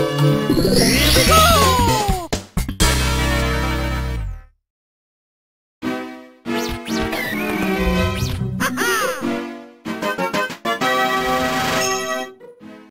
go!